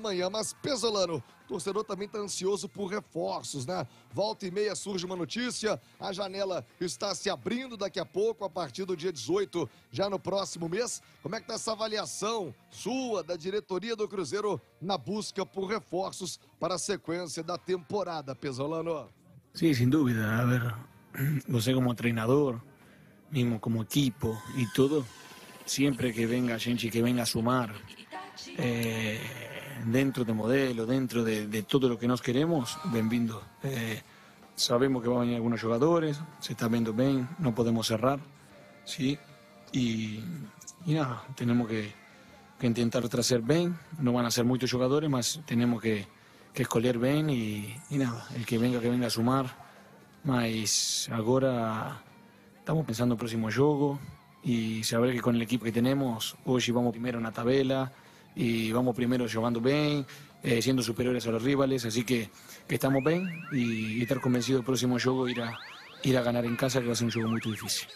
Amanhã, mas Pesolano, torcedor também está ansioso por reforços, né? Volta e meia surge uma notícia, a janela está se abrindo daqui a pouco, a partir do dia 18, já no próximo mês. Como é que está essa avaliação sua, da diretoria do Cruzeiro, na busca por reforços para a sequência da temporada, Pesolano? Sí, sin duda. A ver, você como treinador, mismo como equipo y todo, siempre que venga gente que venga a sumar eh, dentro de modelo, dentro de, de, todo lo que nós queremos, bem-vindo. Eh, sabemos que vão vir alguns jogadores, se está vendo bem, não podemos cerrar, ¿sí? E, e nada, temos que, que tentar trazer bem, não vão ser muitos jogadores, mas temos que, que escolher bem e, e nada, el que venga, que venga a sumar, mas agora estamos pensando no próximo jogo e saber que com o equipo que temos, hoje vamos primeiro na tabela, y vamos primero jugando bien, eh, siendo superiores a los rivales, así que, que estamos bien y, y, estar convencido del próximo juego ir a, ir a ganar en casa, que va a ser un juego muy difícil.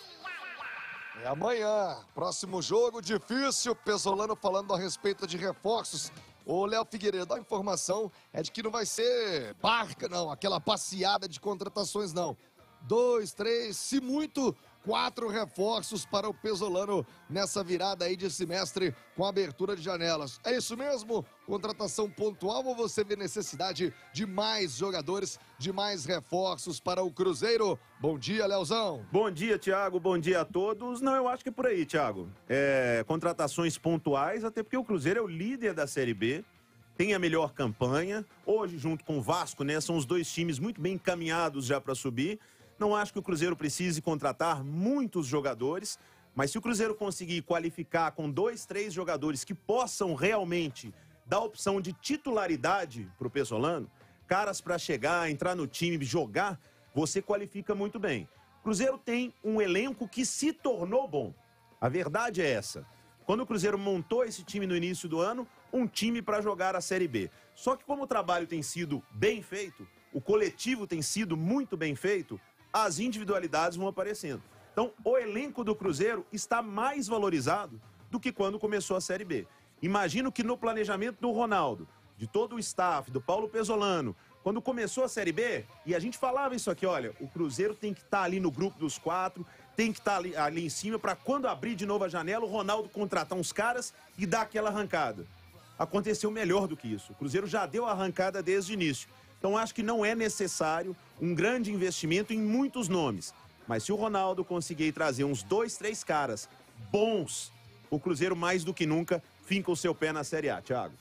É amanhã, próximo jogo difícil, Pesolano falando a respeito de reforços. O Léo Figueiredo, a informação é de que não vai ser barca, não, aquela passeada de contratações, não. Dois, três, se muito, quatro reforços para o Pesolano nessa virada aí de semestre com abertura de janelas. É isso mesmo? Contratação pontual ou você vê necessidade de mais jogadores, de mais reforços para o Cruzeiro? Bom dia, Leozão. Bom dia, Thiago. Bom dia a todos. Não, eu acho que é por aí, Thiago. É, contratações pontuais, até porque o Cruzeiro é o líder da Série B tem a melhor campanha. Hoje, junto com o Vasco, né, são os dois times muito bem encaminhados já para subir. Não acho que o Cruzeiro precise contratar muitos jogadores, mas se o Cruzeiro conseguir qualificar com dois, três jogadores que possam realmente dar opção de titularidade para o Pesolano, caras para chegar, entrar no time, jogar, você qualifica muito bem. O Cruzeiro tem um elenco que se tornou bom. A verdade é essa. Quando o Cruzeiro montou esse time no início do ano, um time para jogar a Série B. Só que como o trabalho tem sido bem feito, o coletivo tem sido muito bem feito, as individualidades vão aparecendo. Então, o elenco do Cruzeiro está mais valorizado do que quando começou a Série B. Imagino que no planejamento do Ronaldo, de todo o staff, do Paulo Pesolano, quando começou a Série B, e a gente falava isso aqui, olha, o Cruzeiro tem que estar tá ali no grupo dos quatro, tem que estar tá ali, ali em cima para quando abrir de novo a janela, o Ronaldo contratar uns caras e dar aquela arrancada. Aconteceu melhor do que isso. O Cruzeiro já deu a arrancada desde o início. Então acho que não é necessário um grande investimento em muitos nomes. Mas se o Ronaldo conseguir trazer uns dois, três caras bons, o Cruzeiro mais do que nunca finca o seu pé na Série A, Thiago.